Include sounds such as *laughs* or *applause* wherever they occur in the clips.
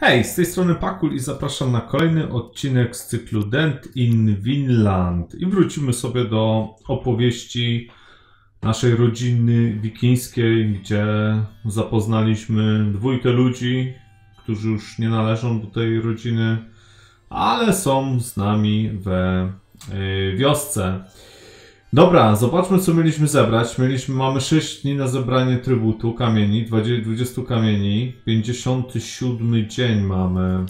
Hej, z tej strony Pakul i zapraszam na kolejny odcinek z cyklu Dent in Vinland. I wrócimy sobie do opowieści naszej rodziny wikińskiej, gdzie zapoznaliśmy dwójkę ludzi, którzy już nie należą do tej rodziny, ale są z nami we y, wiosce. Dobra, zobaczmy co mieliśmy zebrać. Mieliśmy, mamy 6 dni na zebranie trybutu kamieni, 20, 20 kamieni, 57 dzień mamy.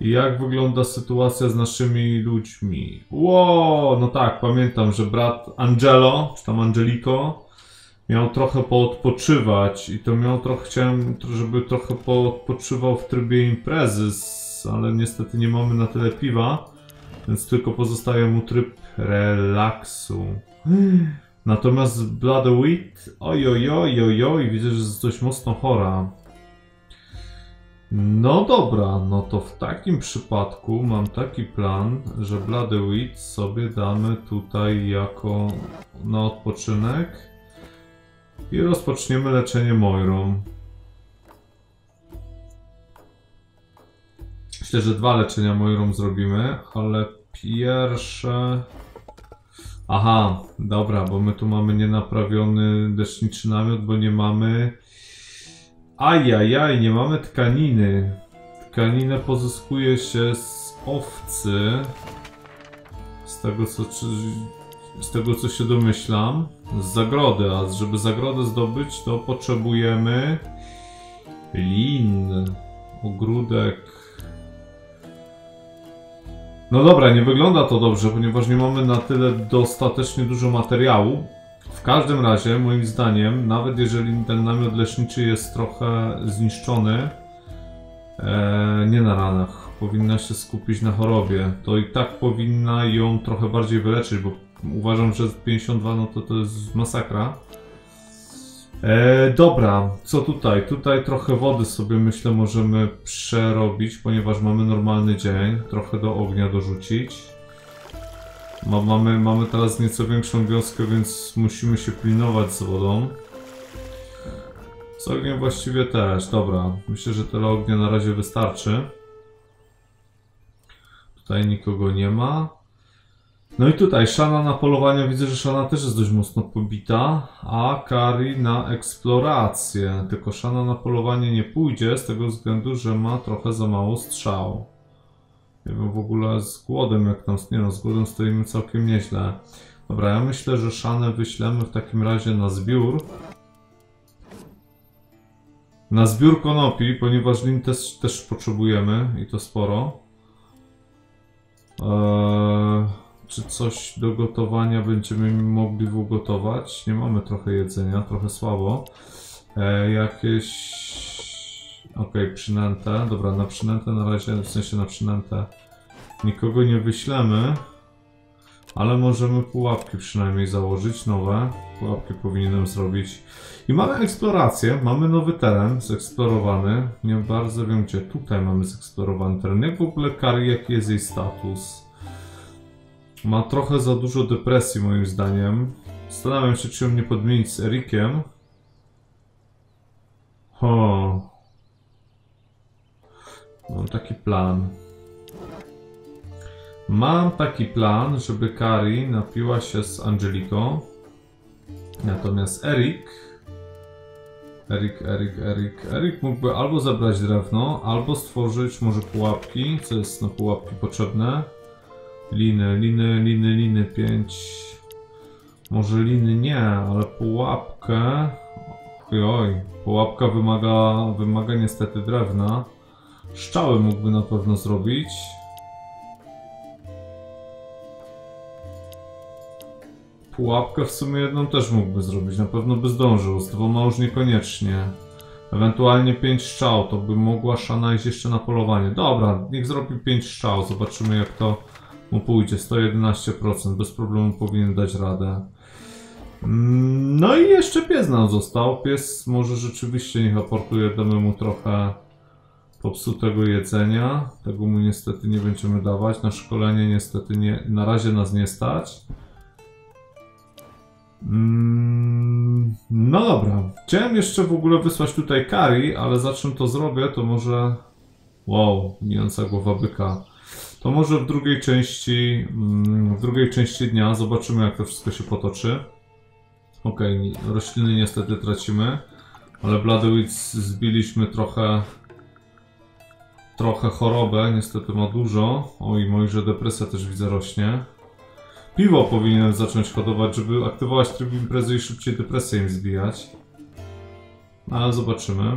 I jak wygląda sytuacja z naszymi ludźmi? Ło, no tak, pamiętam, że brat Angelo, czy tam Angelico, miał trochę poodpoczywać i to miał trochę, chciałem, żeby trochę poodpoczywał w trybie imprezy, ale niestety nie mamy na tyle piwa. Więc tylko pozostaje mu tryb relaksu. Natomiast Bloodwheat, ojojojojoj, widzę, że jest dość mocno chora. No dobra, no to w takim przypadku mam taki plan, że Bloodwheat sobie damy tutaj jako na odpoczynek i rozpoczniemy leczenie Moirą. Myślę, że dwa leczenia Moirą zrobimy, ale pierwsze... Aha, dobra, bo my tu mamy nienaprawiony deszniczy namiot, bo nie mamy... Ajajaj, nie mamy tkaniny. Tkaninę pozyskuje się z owcy. Z tego co... Z tego co się domyślam. Z zagrody, a żeby zagrodę zdobyć to potrzebujemy... Lin, ogródek, no dobra, nie wygląda to dobrze, ponieważ nie mamy na tyle dostatecznie dużo materiału. W każdym razie, moim zdaniem, nawet jeżeli ten namiot leczniczy jest trochę zniszczony, e, nie na ranach, powinna się skupić na chorobie, to i tak powinna ją trochę bardziej wyleczyć, bo uważam, że 52 no to to jest masakra. E, dobra, co tutaj? Tutaj trochę wody sobie myślę możemy przerobić, ponieważ mamy normalny dzień. Trochę do ognia dorzucić. Ma, mamy, mamy teraz nieco większą wioskę, więc musimy się pilnować z wodą. Z ogniem właściwie też, dobra. Myślę, że tyle ognia na razie wystarczy. Tutaj nikogo nie ma. No i tutaj Shana na polowanie, widzę, że Shana też jest dość mocno pobita, a Kari na eksplorację. Tylko Shana na polowanie nie pójdzie z tego względu, że ma trochę za mało strzał. Nie wiem w ogóle z głodem jak tam, nie no, z głodem stoimy całkiem nieźle. Dobra, ja myślę, że Shanę wyślemy w takim razie na zbiór. Na zbiór konopi, ponieważ lin też, też potrzebujemy i to sporo. Eee... Czy coś do gotowania będziemy mogli ugotować? Nie mamy trochę jedzenia, trochę słabo. E, jakieś... Ok, przynętę. Dobra, na przynętę na razie, w sensie na przynętę nikogo nie wyślemy. Ale możemy pułapki przynajmniej założyć, nowe. Pułapki powinienem zrobić. I mamy eksplorację, mamy nowy teren zeksplorowany. Nie bardzo wiem gdzie. Tutaj mamy zeksplorowany teren. Jak w ogóle Kari, jaki jest jej status? Ma trochę za dużo depresji moim zdaniem. Zastanawiam się, czy nie podmienić z Erikiem. Ho. Mam taki plan. Mam taki plan, żeby Kari napiła się z Angelico. Natomiast Erik... Erik, Erik, Erik... Erik mógłby albo zabrać drewno, albo stworzyć może pułapki, co jest na pułapki potrzebne. Liny, liny, liny, liny 5. Może liny nie, ale pułapkę. Oj, pułapka wymaga, wymaga niestety drewna. Szczały mógłby na pewno zrobić. Pułapkę w sumie jedną też mógłby zrobić, na pewno by zdążył, z dwoma już niekoniecznie. Ewentualnie 5 strzał, to by mogła Shana iść jeszcze na polowanie. Dobra, niech zrobi 5 strzał, zobaczymy jak to mu pójdzie 111%, bez problemu powinien dać radę. Mm, no i jeszcze pies nam został. Pies może rzeczywiście niech aportuje, damy mu trochę popsutego jedzenia. Tego mu niestety nie będziemy dawać. Na szkolenie niestety nie, na razie nas nie stać. Mm, no dobra. Chciałem jeszcze w ogóle wysłać tutaj Kari, ale za czym to zrobię, to może... Wow, mijająca głowa byka. To może w drugiej części, mm, w drugiej części dnia zobaczymy jak to wszystko się potoczy. Okej, rośliny niestety tracimy, ale Bladewic zbiliśmy trochę trochę chorobę, niestety ma dużo. Oj, mojże depresja też widzę rośnie. Piwo powinienem zacząć hodować, żeby aktywować tryb imprezy i szybciej depresję im zbijać. No, ale zobaczymy.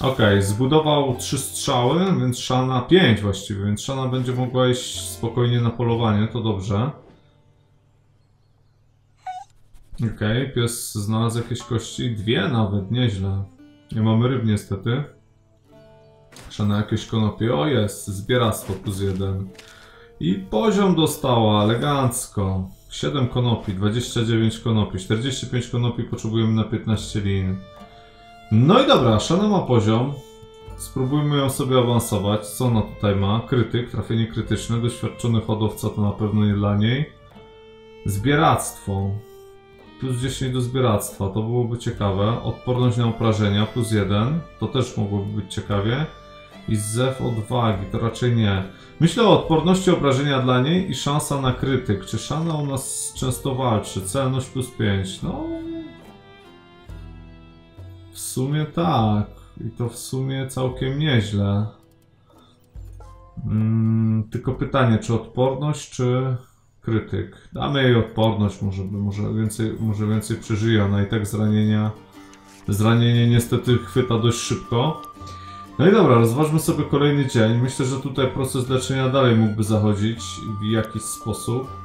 Okej, zbudował trzy strzały, więc Shana 5 właściwie, więc Shana będzie mogła iść spokojnie na polowanie, to dobrze. Okej, pies znalazł jakieś kości, dwie nawet, nieźle. Nie mamy ryb niestety. Shana jakieś konopie, o jest, zbieractwo plus jeden. I poziom dostała, elegancko. 7 konopi, 29 konopi, 45 konopi potrzebujemy na 15 lin. No i dobra, Shana ma poziom. Spróbujmy ją sobie awansować. Co ona tutaj ma? Krytyk, trafienie krytyczne, doświadczony hodowca to na pewno nie dla niej. Zbieractwo. Plus 10 do zbieractwa, to byłoby ciekawe. Odporność na oprażenia, plus 1, to też mogłoby być ciekawie. I zew odwagi, to raczej nie. Myślę o odporności obrażenia dla niej i szansa na krytyk. Czy Shana u nas często walczy? Celność plus 5. No. Sumie tak. I to w sumie całkiem nieźle. Mm, tylko pytanie, czy odporność, czy krytyk? Damy jej odporność, może, może, więcej, może więcej przeżyje. Ona i tak zranienia. Zranienie niestety chwyta dość szybko. No i dobra, rozważmy sobie kolejny dzień. Myślę, że tutaj proces leczenia dalej mógłby zachodzić w jakiś sposób.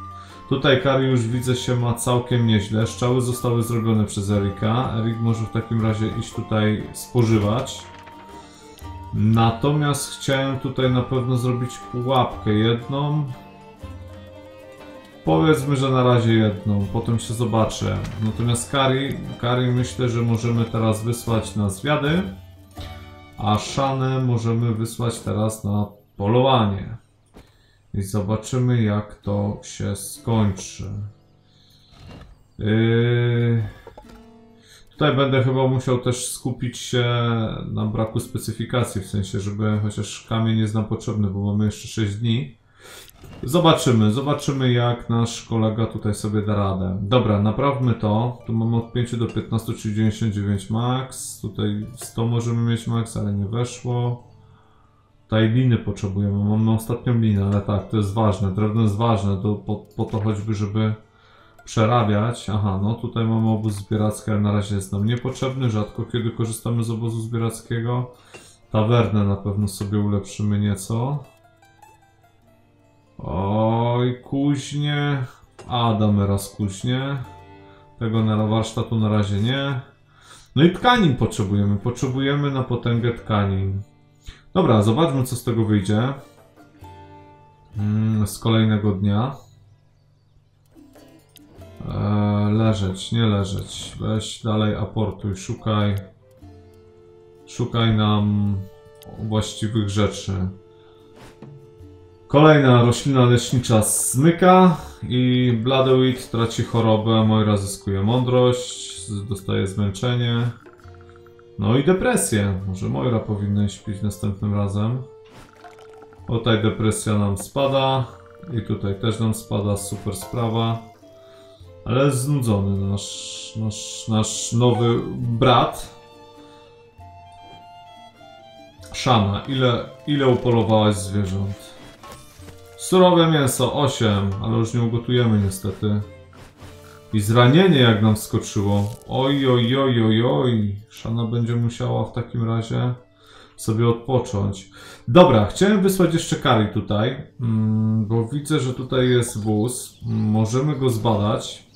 Tutaj Kari już widzę się ma całkiem nieźle. Szczały zostały zrobione przez Erika. Erik może w takim razie iść tutaj spożywać. Natomiast chciałem tutaj na pewno zrobić pułapkę jedną. Powiedzmy, że na razie jedną, potem się zobaczę. Natomiast Kari, Kari myślę, że możemy teraz wysłać na zwiady. A Szanę możemy wysłać teraz na polowanie. I zobaczymy jak to się skończy. Yy... Tutaj będę chyba musiał też skupić się na braku specyfikacji, w sensie, żeby chociaż kamień jest nam potrzebny, bo mamy jeszcze 6 dni. Zobaczymy, zobaczymy jak nasz kolega tutaj sobie da radę. Dobra, naprawmy to. Tu mamy od 5 do 15, czyli 99 max. Tutaj 100 możemy mieć max, ale nie weszło. Tutaj liny potrzebujemy. Mamy ostatnią linę, ale tak, to jest ważne. Drewno jest ważne to, po, po to choćby, żeby przerabiać. Aha, no tutaj mamy obóz zbieracki, ale na razie jest nam niepotrzebny. Rzadko kiedy korzystamy z obozu zbierackiego. Tawernę na pewno sobie ulepszymy nieco. Oj, kuźnie. A, damy raz kuźnie. Tego na warsztatu na razie nie. No i tkanin potrzebujemy. Potrzebujemy na potęgę tkanin. Dobra, zobaczmy co z tego wyjdzie. Mm, z kolejnego dnia. Eee, leżeć, nie leżeć. Weź dalej aportuj, szukaj. Szukaj nam właściwych rzeczy. Kolejna roślina lecznicza zmyka i Bladeweed traci chorobę, Moira zyskuje mądrość, dostaje zmęczenie. No i depresję. Może Moira powinna śpić następnym razem. Tutaj depresja nam spada i tutaj też nam spada, super sprawa. Ale znudzony nasz, nasz, nasz nowy brat. Szana, ile, ile upolowałaś zwierząt? Surowe mięso 8, ale już nie ugotujemy niestety. I zranienie jak nam skoczyło. Oj, oj, oj, oj, oj. Szana będzie musiała w takim razie sobie odpocząć. Dobra, chciałem wysłać jeszcze Kari tutaj, mm, bo widzę, że tutaj jest wóz. Możemy go zbadać.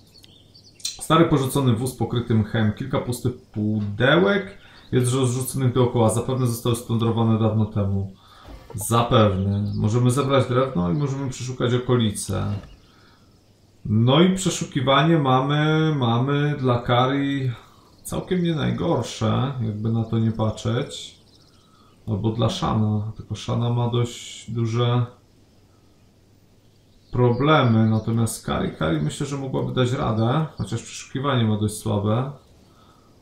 Stary porzucony wóz pokryty mchem, kilka pustych pudełek jest rozrzuconych dookoła. Zapewne zostały splądrowane dawno temu. Zapewne. Możemy zebrać drewno i możemy przeszukać okolice. No i przeszukiwanie mamy, mamy dla Kari całkiem nie najgorsze, jakby na to nie patrzeć. Albo dla Shana, tylko Shana ma dość duże problemy, natomiast Kari, Kari myślę, że mogłaby dać radę, chociaż przeszukiwanie ma dość słabe.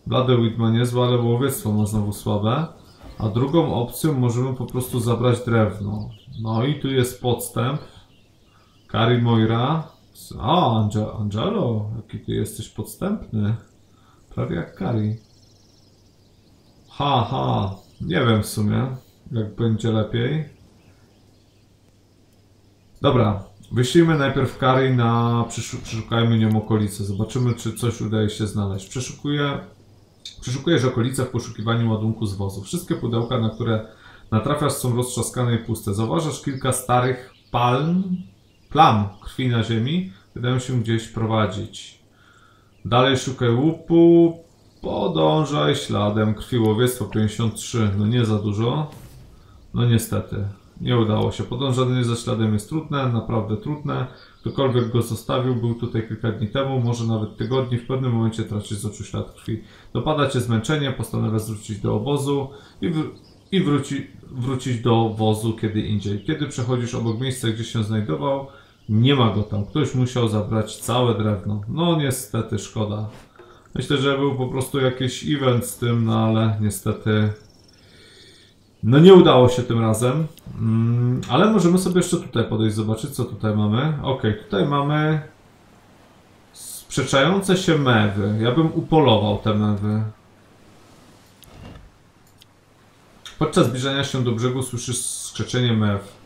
Bladewitt ma niezłe, ale łowiectwo ma znowu słabe. A drugą opcją możemy po prostu zabrać drewno. No i tu jest podstęp. Kari Moira. O, Ange Angelo, jaki ty jesteś podstępny. Prawie jak Kari. Ha, ha. Nie wiem w sumie, jak będzie lepiej. Dobra, wyślijmy najpierw Kari na... przeszu- Przeszukajmy nią okolice. Zobaczymy, czy coś udaje się znaleźć. Przeszukuję... Przeszukujesz okolice w poszukiwaniu ładunku z wozu. Wszystkie pudełka, na które natrafiasz są roztrzaskane i puste. Zauważasz kilka starych palm, plam krwi na ziemi. Wydają się gdzieś prowadzić. Dalej szukaj łupu. Podążaj śladem krwi. Łowiectwo 53. No nie za dużo. No niestety. Nie udało się. Podążanie za śladem jest trudne, naprawdę trudne. Ktokolwiek go zostawił, był tutaj kilka dni temu, może nawet tygodni. W pewnym momencie tracisz z oczu ślad krwi. Dopada cię zmęczenie, postanawiasz wrócić do obozu i, wr- i wróci, wrócić do wozu kiedy indziej. Kiedy przechodzisz obok miejsca, gdzie się znajdował, nie ma go tam. Ktoś musiał zabrać całe drewno. No niestety, szkoda. Myślę, że był po prostu jakiś event z tym, no ale niestety no nie udało się tym razem, mm, ale możemy sobie jeszcze tutaj podejść, zobaczyć co tutaj mamy. Ok, tutaj mamy sprzeczające się mewy. Ja bym upolował te mewy. Podczas zbliżania się do brzegu słyszysz skrzeczenie mew.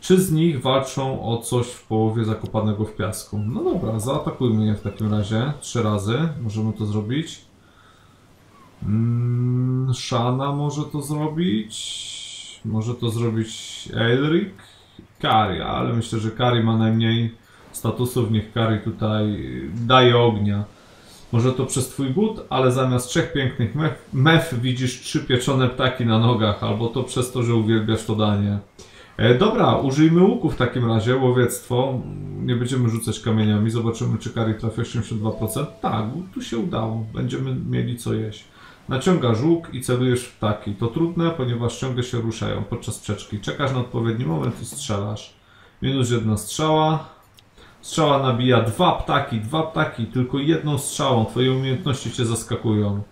Czy z nich walczą o coś w połowie zakopanego w piasku? No dobra, zaatakujmy je w takim razie. Trzy razy możemy to zrobić. Mm, Shana może to zrobić. Może to zrobić Elric. Kari, ale myślę, że Kari ma najmniej statusów. Niech Kari tutaj daje ognia. Może to przez twój głód, ale zamiast trzech pięknych mef, mef widzisz trzy pieczone ptaki na nogach, albo to przez to, że uwielbiasz to danie. E, dobra, użyjmy łuku w takim razie, łowiectwo. Nie będziemy rzucać kamieniami, zobaczymy czy Kari trafi 82%. Tak, tu się udało, będziemy mieli co jeść. Naciągasz łuk i celujesz w ptaki. To trudne, ponieważ ciągle się ruszają podczas sprzeczki. Czekasz na odpowiedni moment i strzelasz. Minus jedna strzała. Strzała nabija dwa ptaki, dwa ptaki, tylko jedną strzałą. Twoje umiejętności cię zaskakują.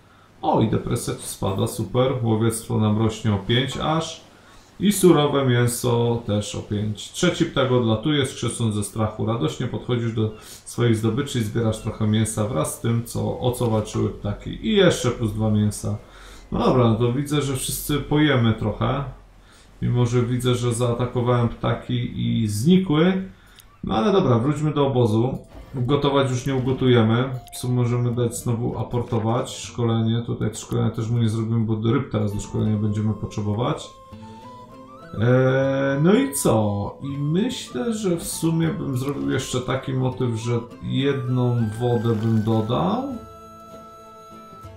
O, i depresja spada, super. Łowiectwo nam rośnie o 5 aż. I surowe mięso też o 5. Trzeci ptak odlatuje, skrzycząc ze strachu. Radośnie podchodzisz do swoich zdobyczy i zbierasz trochę mięsa wraz z tym, co, o co walczyły ptaki. I jeszcze plus dwa mięsa. No dobra, no to widzę, że wszyscy pojemy trochę. Mimo, że widzę, że zaatakowałem ptaki i znikły. No ale dobra, wróćmy do obozu. Ugotować już nie ugotujemy. Co możemy dać znowu aportować? Szkolenie. Tutaj szkolenia też mu nie zrobimy, bo ryb teraz do szkolenia będziemy potrzebować. Eee, no i co? I myślę, że w sumie bym zrobił jeszcze taki motyw, że jedną wodę bym dodał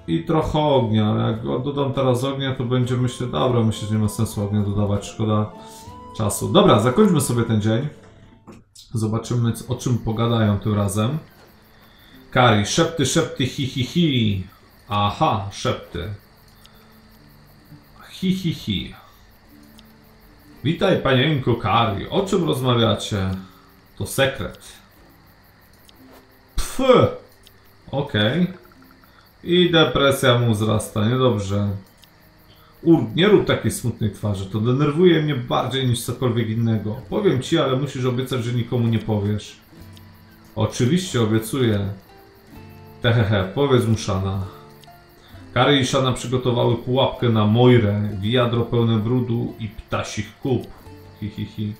i trochę ognia. Jak dodam teraz ognia, to będzie myślę, dobra, myślę, że nie ma sensu ognia dodawać, szkoda czasu. Dobra, zakończmy sobie ten dzień. Zobaczymy, o czym pogadają tym razem. Kari, szepty, szepty, hi, hi, hi. Aha, szepty. Hi, hi, hi. Witaj, panienko Kari. O czym rozmawiacie? To sekret. Pff. Okej. I depresja mu wzrasta. Niedobrze. Ur, nie rób takiej smutnej twarzy. To denerwuje mnie bardziej niż cokolwiek innego. Powiem ci, ale musisz obiecać, że nikomu nie powiesz. Oczywiście obiecuję. Tehehe, powiedz mu Shana. Kary i Shana przygotowały pułapkę na Moirę, wiadro pełne brudu i ptasich kup. Hi, hi, hi.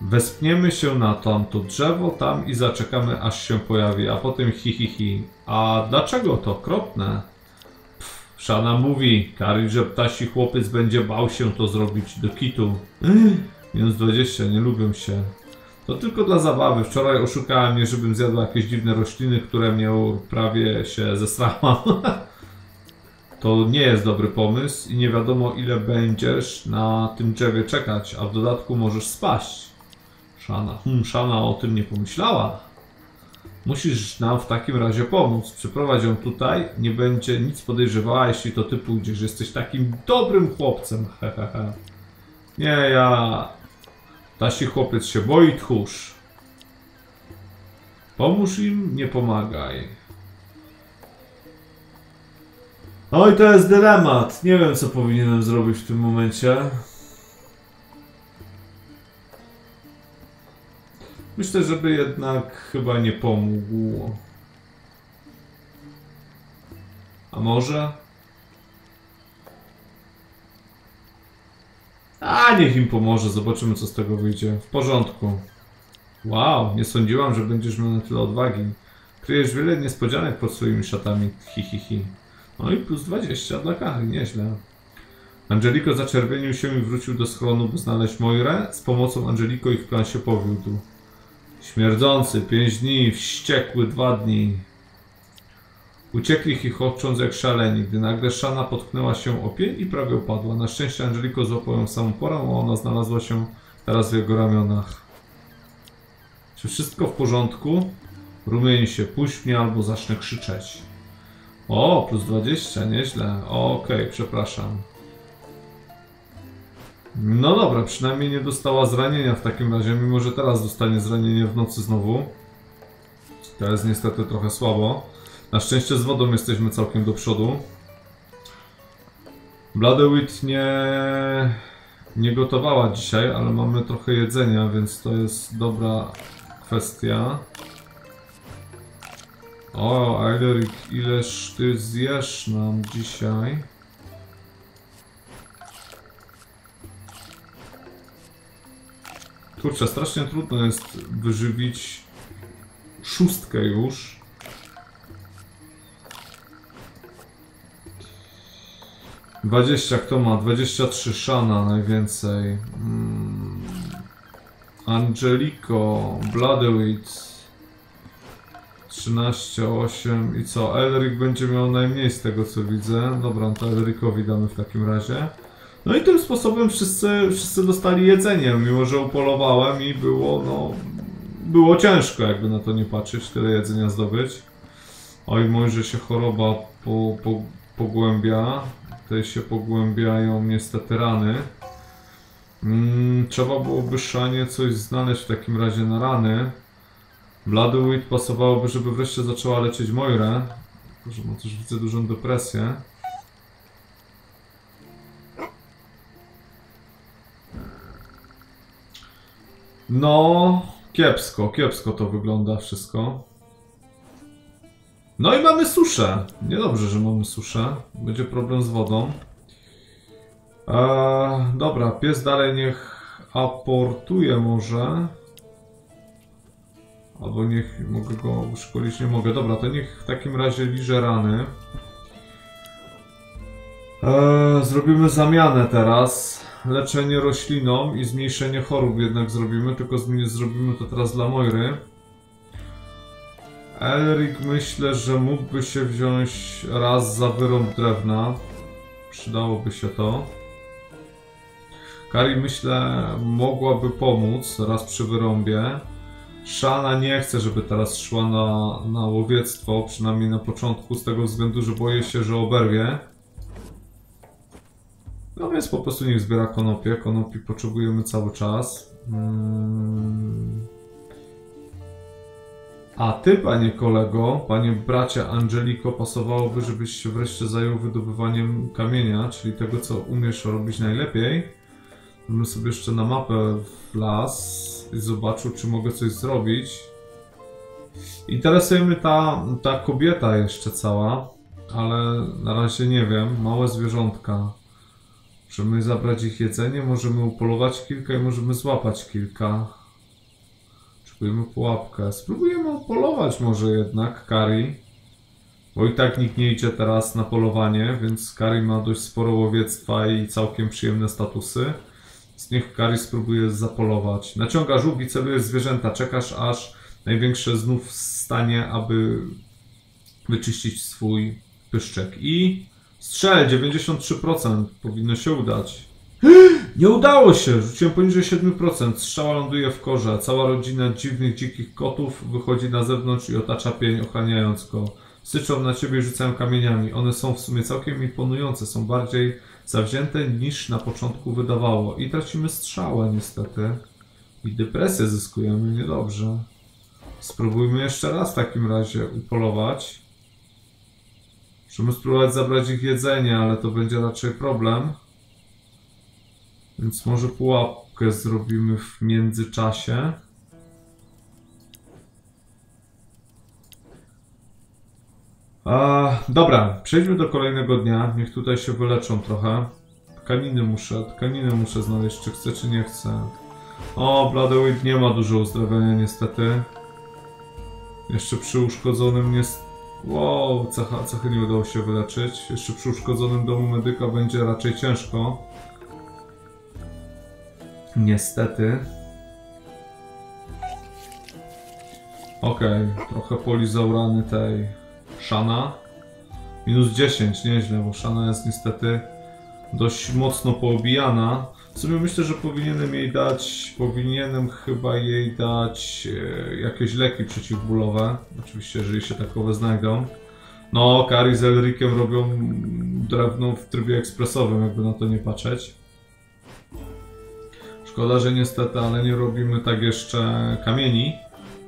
Wespniemy się na tamto drzewo tam i zaczekamy aż się pojawi, a potem hi, hi, hi. A dlaczego to okropne? Pff, Shana mówi, Kary, że ptasi chłopiec będzie bał się to zrobić do kitu. Minus 20, nie lubię się. To tylko dla zabawy. Wczoraj oszukałem je, żebym zjadł jakieś dziwne rośliny, które miał prawie się zesrałam. *laughs* to nie jest dobry pomysł i nie wiadomo ile będziesz na tym drzewie czekać, a w dodatku możesz spaść. Szana. Hmm, Szana o tym nie pomyślała. Musisz nam w takim razie pomóc. Przyprowadź ją tutaj, nie będzie nic podejrzewała, jeśli to ty pójdziesz. Jesteś takim dobrym chłopcem. Hehehe. Nie, ja Tasi chłopiec się boi, tchórz. Pomóż im, nie pomagaj. Oj, to jest dylemat. Nie wiem, co powinienem zrobić w tym momencie. Myślę, żeby jednak chyba nie pomógł. A może? A niech im pomoże, zobaczymy co z tego wyjdzie. W porządku. Wow, nie sądziłam, że będziesz miał na tyle odwagi. Kryjesz wiele niespodzianek pod swoimi szatami. Hi, hi, hi. No i plus 20 dla Kari, nieźle. Angeliko zaczerwienił się i wrócił do schronu, by znaleźć Moirę. Z pomocą Angeliko ich plan się powiódł. Śmierdzący, 5 dni, wściekły, 2 dni. Uciekli chichocząc jak szaleni, gdy nagle Szana potknęła się o pień i prawie upadła. Na szczęście Angeliko złapał ją samą porę, a ona znalazła się teraz w jego ramionach. Czy wszystko w porządku? Rumieni się, puść mnie albo zacznę krzyczeć. O, plus 20, nieźle. Okej, przepraszam. No dobra, przynajmniej nie dostała zranienia w takim razie, mimo że teraz dostanie zranienie w nocy znowu. To jest niestety trochę słabo. Na szczęście z wodą jesteśmy całkiem do przodu. Bladewit nie, nie gotowała dzisiaj, ale mamy trochę jedzenia, więc to jest dobra kwestia. O, Eilerik, ileż ty zjesz nam dzisiaj? Kurczę, strasznie trudno jest wyżywić szóstkę już. Dwadzieścia kto ma? Dwadzieścia trzy Shana najwięcej. Mm. Angelico, Bladewitz. 13, 8 i co? Elric będzie miał najmniej z tego co widzę. Dobra, to Elricowi damy w takim razie. No i tym sposobem wszyscy, wszyscy dostali jedzenie, mimo że upolowałem i było, no, było ciężko, jakby na to nie patrzeć, tyle jedzenia zdobyć. Oj, może się choroba po, po, pogłębia. Tutaj się pogłębiają niestety rany. Mm, trzeba byłoby szanie coś znaleźć w takim razie na rany. Bladewit pasowałoby, żeby wreszcie zaczęła lecieć Moirę. Tylko, że ma też widzę dużą depresję. No, kiepsko, kiepsko to wygląda wszystko. No i mamy suszę. Niedobrze, że mamy suszę. Będzie problem z wodą. Eee, dobra, pies dalej niech aportuje może. Albo niech mogę go uszkolić, nie mogę. Dobra, to niech w takim razie liże rany. Eee, zrobimy zamianę teraz. Leczenie rośliną i zmniejszenie chorób jednak zrobimy, tylko zrobimy to teraz dla Moiry. Elric myślę, że mógłby się wziąć raz za wyrąb drewna. Przydałoby się to. Kari myślę mogłaby pomóc raz przy wyrąbie. Szana nie chce, żeby teraz szła na, na łowiectwo, przynajmniej na początku, z tego względu, że boję się, że oberwie. No więc po prostu niech zbiera konopie. Konopi potrzebujemy cały czas. Hmm. A ty, panie kolego, panie bracie Angeliko, pasowałoby, żebyś się wreszcie zajął wydobywaniem kamienia, czyli tego, co umiesz robić najlepiej. Bym sobie jeszcze na mapę w las i zobaczył, czy mogę coś zrobić. Interesuje mnie ta, ta kobieta jeszcze cała, ale na razie nie wiem. Małe zwierzątka. Możemy zabrać ich jedzenie, możemy upolować kilka i możemy złapać kilka. Potrzebujemy pułapkę. Spróbujemy upolować może jednak Kari. Bo i tak nikt nie idzie teraz na polowanie, więc Kari ma dość sporo łowiectwa i całkiem przyjemne statusy. Więc niech Kari spróbuje zapolować. Naciągasz łuk i celujesz zwierzęta. Czekasz aż największe znów stanie, aby wyczyścić swój pyszczek. I strzel 93%. Powinno się udać. Nie udało się! Rzuciłem poniżej 7%. Strzała ląduje w korze. Cała rodzina dziwnych, dzikich kotów wychodzi na zewnątrz i otacza pień, ochraniając go. Syczą na ciebie i rzucają kamieniami. One są w sumie całkiem imponujące. Są bardziej zawzięte niż na początku wydawało. I tracimy strzałę niestety. I depresję zyskujemy, niedobrze. Spróbujmy jeszcze raz w takim razie upolować. Musimy spróbować zabrać ich jedzenie, ale to będzie raczej problem. Więc może pułapkę zrobimy w międzyczasie. A, dobra, przejdźmy do kolejnego dnia. Niech tutaj się wyleczą trochę. Tkaniny muszę, tkaniny muszę znaleźć, czy chcę, czy nie chcę. O, Bladewitt nie ma dużo uzdrawiania niestety. Jeszcze przy uszkodzonym nie... Wow, cecha, cechy nie udało się wyleczyć. Jeszcze przy uszkodzonym domu medyka będzie raczej ciężko. Niestety. Okej, trochę polizaurany tej Shana. Minus 10, nieźle, bo Shana jest niestety dość mocno poobijana. W sumie myślę, że powinienem jej dać, powinienem chyba jej dać e, jakieś leki przeciwbólowe. Oczywiście, jeżeli się takowe znajdą. No, Kari z Elrikiem robią drewno w trybie ekspresowym, jakby na to nie patrzeć. Szkoda, że niestety, ale nie robimy tak jeszcze kamieni.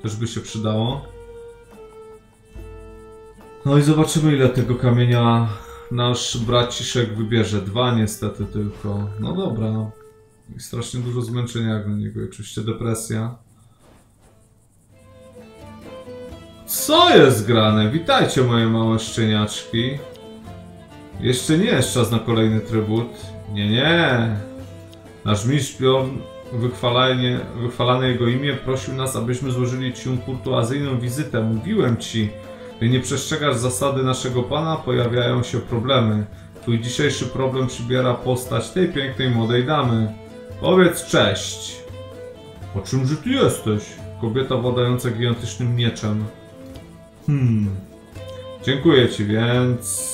Też by się przydało. No i zobaczymy ile tego kamienia nasz braciszek wybierze. Dwa niestety tylko. No dobra. I strasznie dużo zmęczenia jak na niego. I Oczywiście depresja. Co jest grane? Witajcie moje małe szczeniaczki. Jeszcze nie jest czas na kolejny trybut. Nie, nie. Nasz mistrz wychwalanie, wychwalane jego imię, prosił nas, abyśmy złożyli ci kurtuazyjną wizytę. Mówiłem ci, gdy nie przestrzegasz zasady naszego pana, pojawiają się problemy. Twój dzisiejszy problem przybiera postać tej pięknej młodej damy. Powiedz cześć. O czymże ty jesteś? Kobieta władająca gigantycznym mieczem. Hmm. Dziękuję ci, więc...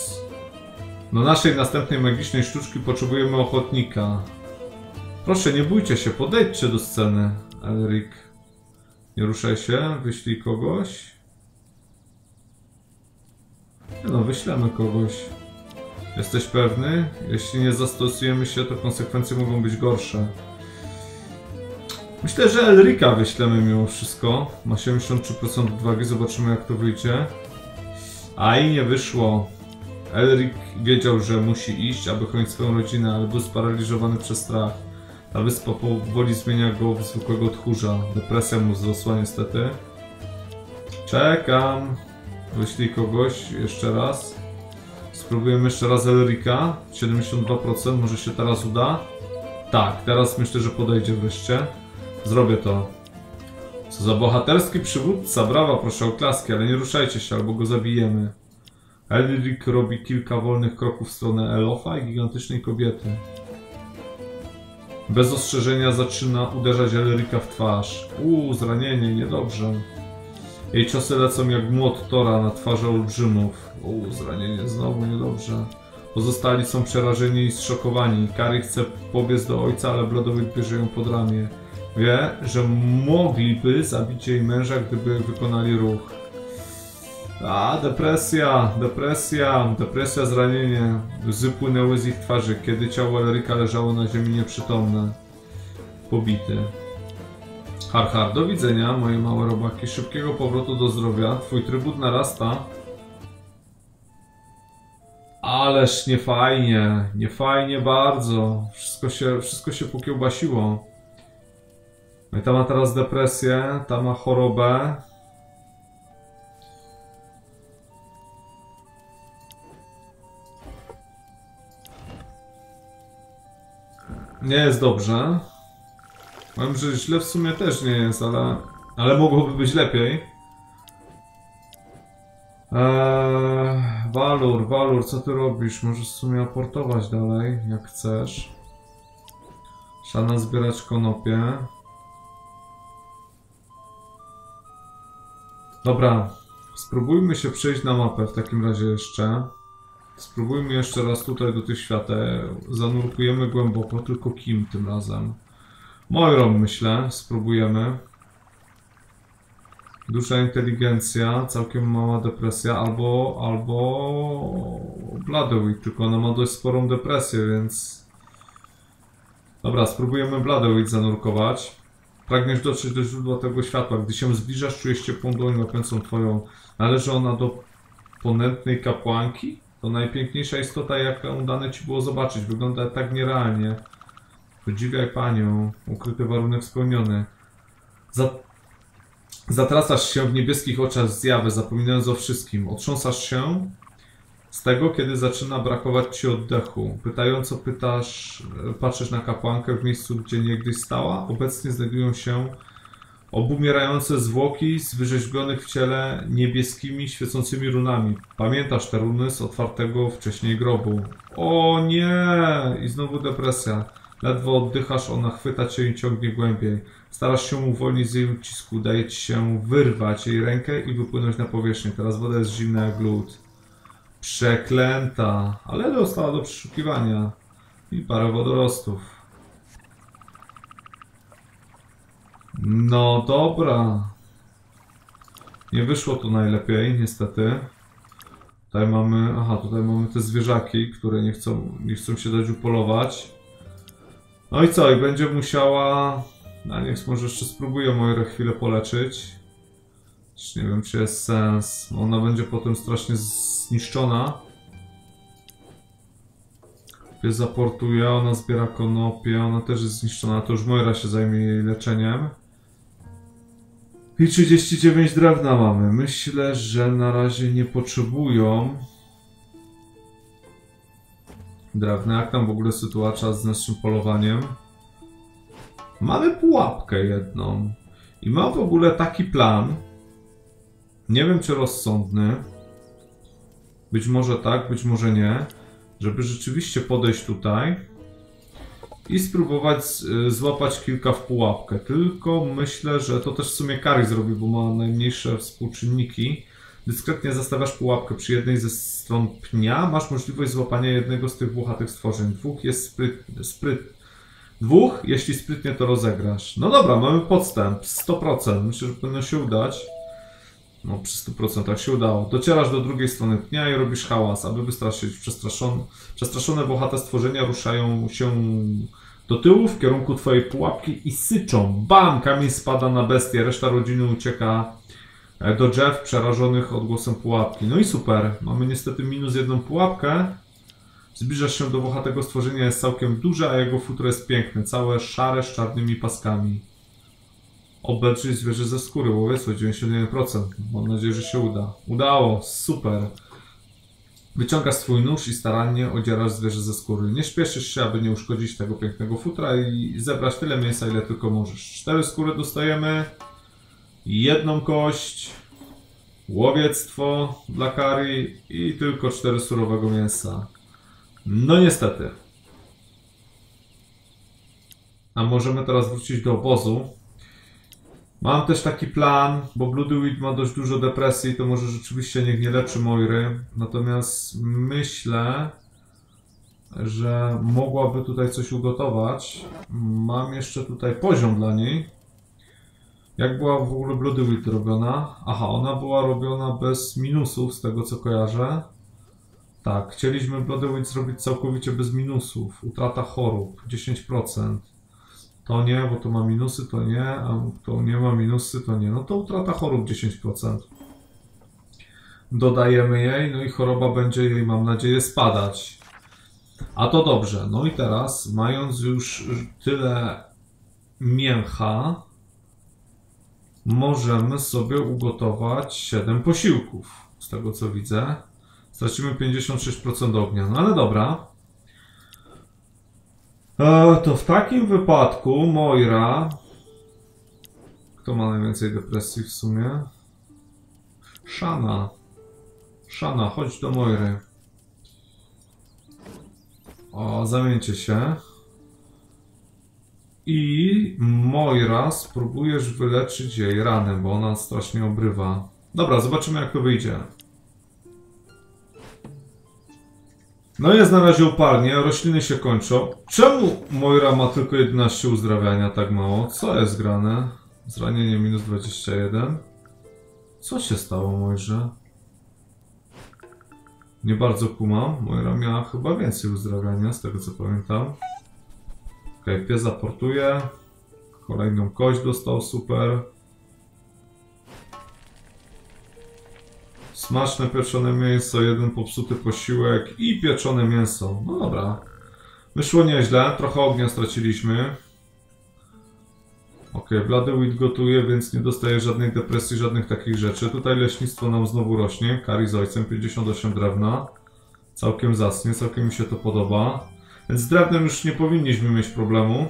Do naszej następnej magicznej sztuczki potrzebujemy ochotnika. Proszę, nie bójcie się, podejdźcie do sceny, Elric. Nie ruszaj się, wyślij kogoś. Nie No, wyślemy kogoś. Jesteś pewny? Jeśli nie zastosujemy się, to konsekwencje mogą być gorsze. Myślę, że Elrika wyślemy mimo wszystko. Ma 73% odwagi, zobaczymy jak to wyjdzie. A i nie wyszło. Elric wiedział, że musi iść, aby chronić swoją rodzinę, ale był sparaliżowany przez strach. Ta wyspa powoli zmienia go w zwykłego tchórza. Depresja mu wzrosła niestety. Czekam. Wyślij kogoś jeszcze raz. Spróbujemy jeszcze raz Elrika. 72%, może się teraz uda? Tak, teraz myślę, że podejdzie wreszcie. Zrobię to. Co za bohaterski przywódca, brawa, proszę o klaski, ale nie ruszajcie się, albo go zabijemy. Elric robi kilka wolnych kroków w stronę Elofa i gigantycznej kobiety. Bez ostrzeżenia zaczyna uderzać Elrika w twarz. Uuu, zranienie, niedobrze. Jej ciosy lecą jak młot Tora na twarze olbrzymów. Uuu, zranienie, znowu niedobrze. Pozostali są przerażeni i zszokowani. Kari chce pobiec do ojca, ale Blodowick bierze ją pod ramię. Wie, że mogliby zabić jej męża, gdyby wykonali ruch. A, depresja, depresja, depresja, zranienie. Łzy płynęły z ich twarzy, kiedy ciało Elryka leżało na ziemi nieprzytomne. Pobity. Har, har, do widzenia, moje małe robaki. Szybkiego powrotu do zdrowia. Twój trybut narasta. Ależ nie fajnie, nie fajnie bardzo. Wszystko się, wszystko się pokiełbasiło. No i ta ma teraz depresję, ta ma chorobę. Nie jest dobrze. Powiem, że źle w sumie też nie jest, ale, ale mogłoby być lepiej. Eee, Walur, Walur, co ty robisz? Możesz w sumie aportować dalej, jak chcesz. Trzeba zbierać konopie. Dobra, spróbujmy się przejść na mapę w takim razie jeszcze. Spróbujmy jeszcze raz tutaj do tych świateł. Zanurkujemy głęboko, tylko kim tym razem? Moirą myślę, spróbujemy. Duża inteligencja, całkiem mała depresja, albo, albo Bladewick, tylko ona ma dość sporą depresję, więc... Dobra, spróbujemy Bladewick zanurkować. Pragniesz dotrzeć do źródła tego światła. Gdy się zbliżasz, czujesz ciepłą dłoń łapiącą twoją. Należy ona do ponętnej kapłanki? To najpiękniejsza istota, jaką dane ci było zobaczyć. Wygląda tak nierealnie. Podziwiaj panią. Ukryty warunek spełniony. Za... Zatracasz się w niebieskich oczach zjawy, zapominając o wszystkim. Otrząsasz się z tego, kiedy zaczyna brakować ci oddechu. Pytająco pytasz, patrzysz na kapłankę w miejscu, gdzie niegdyś stała. Obecnie znajdują się obumierające zwłoki z wyrzeźbionych w ciele niebieskimi, świecącymi runami. Pamiętasz te runy z otwartego wcześniej grobu. O nie! I znowu depresja. Ledwo oddychasz, ona chwyta cię i ciągnie głębiej. Starasz się uwolnić z jej ucisku, daje ci się wyrwać jej rękę i wypłynąć na powierzchnię. Teraz woda jest zimna jak lód. Przeklęta, ale dostała do przeszukiwania. I parę wodorostów. No dobra. Nie wyszło tu najlepiej, niestety. Tutaj mamy, aha, tutaj mamy te zwierzaki, które nie chcą, nie chcą się dać upolować. No i co, i będzie musiała, no niech może jeszcze spróbuję moje chwilę poleczyć. Też nie wiem, czy jest sens. Ona będzie potem strasznie zniszczona. Pies zaportuje, ona zbiera konopie, ona też jest zniszczona. To już Moira się zajmie jej leczeniem. I 39 drewna mamy. Myślę, że na razie nie potrzebują drewna. Jak tam w ogóle sytuacja z naszym polowaniem? Mamy pułapkę jedną. I mam w ogóle taki plan. Nie wiem, czy rozsądny. Być może tak, być może nie. Żeby rzeczywiście podejść tutaj i spróbować z- złapać kilka w pułapkę. Tylko myślę, że to też w sumie Kari zrobi, bo ma najmniejsze współczynniki. Dyskretnie zastawiasz pułapkę przy jednej ze stron pnia. Masz możliwość złapania jednego z tych włochatych stworzeń. Dwóch jest sprytny. Spryt. Dwóch, jeśli sprytnie to rozegrasz. No dobra, mamy podstęp. 100%. Myślę, że powinno się udać. No, przy 100% się udało. Docierasz do drugiej strony pnia i robisz hałas, aby wystraszyć przestraszone. Przestraszone włochate stworzenia ruszają się do tyłu w kierunku twojej pułapki i syczą. Bam! Kamień spada na bestię, reszta rodziny ucieka e, do drzew przerażonych odgłosem pułapki. No i super. Mamy niestety minus jedną pułapkę. Zbliżasz się do włochatego stworzenia, jest całkiem duże, a jego futro jest piękne. Całe szare z czarnymi paskami. Obelczyć zwierzę ze skóry, łowiectwo 91%. Mam nadzieję, że się uda. Udało, super. Wyciągasz swój nóż i starannie odzierasz zwierzę ze skóry. Nie śpieszysz się, aby nie uszkodzić tego pięknego futra i zebrać tyle mięsa, ile tylko możesz. Cztery skóry dostajemy, jedną kość, łowiectwo dla kari i tylko cztery surowego mięsa. No niestety. A możemy teraz wrócić do obozu. Mam też taki plan, bo Bloodweed ma dość dużo depresji, to może rzeczywiście niech nie leczy Moiry. Natomiast myślę, że mogłaby tutaj coś ugotować. Mam jeszcze tutaj poziom dla niej. Jak była w ogóle Bloodweed robiona? Aha, ona była robiona bez minusów, z tego co kojarzę. Tak, chcieliśmy Bloodweed zrobić całkowicie bez minusów. Utrata chorób 10%. To nie, bo to ma minusy, to nie, a to nie ma minusy, to nie. No to utrata chorób 10%. Dodajemy jej, no i choroba będzie jej, mam nadzieję, spadać. A to dobrze. No i teraz, mając już tyle mięcha, możemy sobie ugotować 7 posiłków. Z tego co widzę. Stracimy 56% ognia. No ale dobra. E, to w takim wypadku Moira. Kto ma najwięcej depresji w sumie? Shana. Shana, chodź do Moiry. O, zamieńcie się. I Moira, spróbujesz wyleczyć jej ranę, bo ona strasznie obrywa. Dobra, zobaczymy jak to wyjdzie. No jest na razie uparnie, rośliny się kończą. Czemu Moira ma tylko 11 uzdrawiania, tak mało? Co jest grane? Zranienie minus 21. Co się stało Moirze? Nie bardzo kumam. Moira miała chyba więcej uzdrawiania, z tego co pamiętam. Okej, pies zaportuje. Kolejną kość dostał, super. Smaczne pieczone mięso, jeden popsuty posiłek i pieczone mięso. No dobra. Wyszło nieźle, trochę ognia straciliśmy. Ok, Wit gotuje, więc nie dostaje żadnej depresji, żadnych takich rzeczy. Tutaj leśnictwo nam znowu rośnie. Kari z ojcem, 58 drewna. Całkiem zacnie, całkiem mi się to podoba. Więc z drewnem już nie powinniśmy mieć problemu.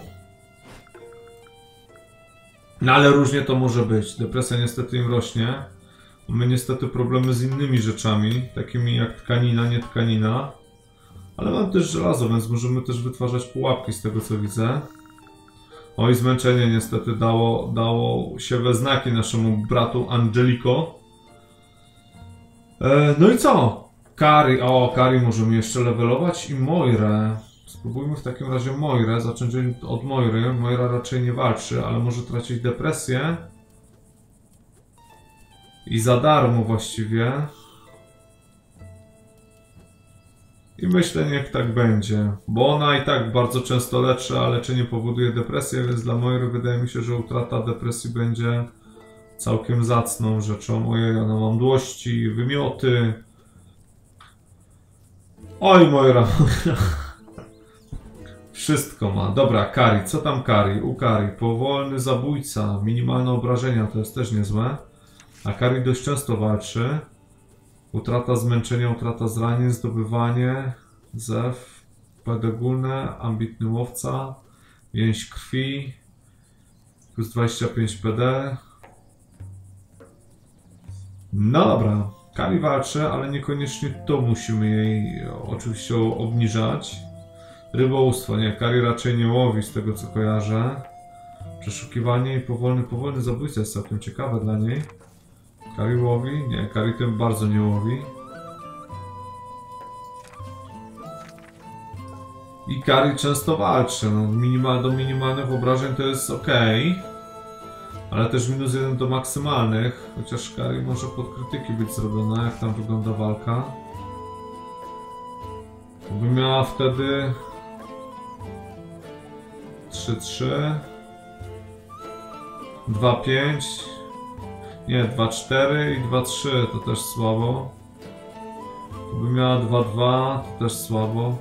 No ale różnie to może być. Depresja niestety im rośnie. Mamy niestety problemy z innymi rzeczami, takimi jak tkanina, nie tkanina. Ale mam też żelazo, więc możemy też wytwarzać pułapki z tego co widzę. Oj, zmęczenie niestety dało, dało się we znaki naszemu bratu Angelico. E, no i co? Kari, o, Kari możemy jeszcze levelować i Moirę. Spróbujmy w takim razie Moirę, zacząć od Moiry. Moira raczej nie walczy, ale może tracić depresję. I za darmo właściwie. I myślę, niech tak będzie. Bo ona i tak bardzo często leczy, a leczenie powoduje depresję, więc dla Moiry wydaje mi się, że utrata depresji będzie całkiem zacną rzeczą. Ojej, ona ma mdłości, wymioty. Oj, Moira. *laughs* Wszystko ma. Dobra, Kari. Co tam Kari? U Kari. Powolny zabójca. Minimalne obrażenia. To jest też niezłe. A Kari dość często walczy. Utrata zmęczenia, utrata zranień, zdobywanie. Zew. Pedegulne. Ambitny łowca. Więź krwi. Plus 25 PD. No dobra. Kari walczy, ale niekoniecznie to musimy jej oczywiście obniżać. Rybołówstwo, nie, Kari raczej nie łowi z tego co kojarzę. Przeszukiwanie i powolny, powolny zabójca jest całkiem ciekawe dla niej. Kari łowi? Nie, Kari tym bardzo nie łowi. I Kari często walczy, no, minimal, do minimalnych obrażeń to jest ok. Ale też minus jeden do maksymalnych, chociaż Kari może pod krytyki być zrobiona, jak tam wygląda walka. By miała wtedy 3-3 2-5 Nie, 2-4 i 2-3 to też słabo by miała 2-2 to też słabo